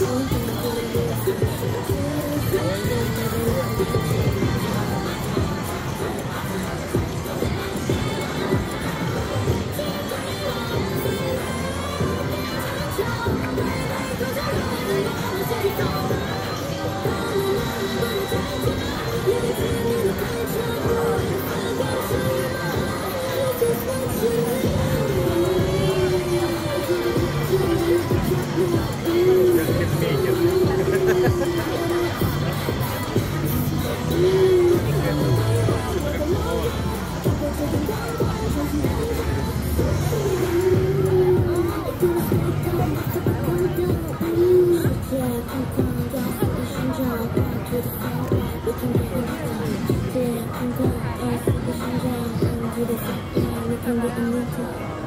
You. can go uh, as we can go and do the same. We can be a